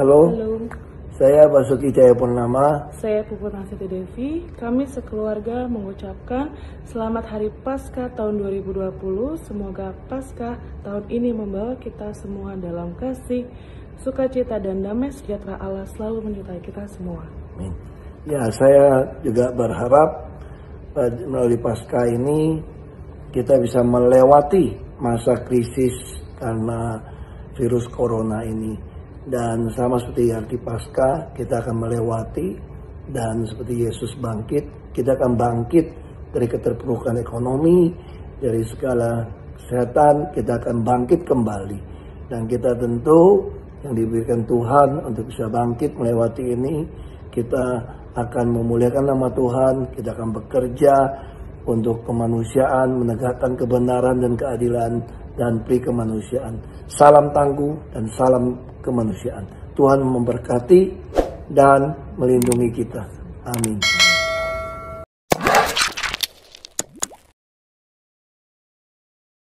Halo, Halo, saya Basuki Cahaya Purnama. saya Puput Nasiti Devi. Kami sekeluarga mengucapkan selamat Hari Paskah tahun 2020. Semoga Paskah tahun ini membawa kita semua dalam kasih, sukacita dan damai sejahtera Allah selalu menyertai kita semua. Amin. Ya, saya juga berharap eh, melalui pasca ini kita bisa melewati masa krisis karena virus corona ini. Dan sama seperti arti pasca, kita akan melewati dan seperti Yesus bangkit, kita akan bangkit dari keterpurukan ekonomi, dari segala kesehatan, kita akan bangkit kembali. Dan kita tentu yang diberikan Tuhan untuk bisa bangkit melewati ini, kita akan memuliakan nama Tuhan, kita akan bekerja untuk kemanusiaan, menegakkan kebenaran dan keadilan dan pri kemanusiaan. Salam tangguh dan salam kemanusiaan. Tuhan memberkati dan melindungi kita. Amin.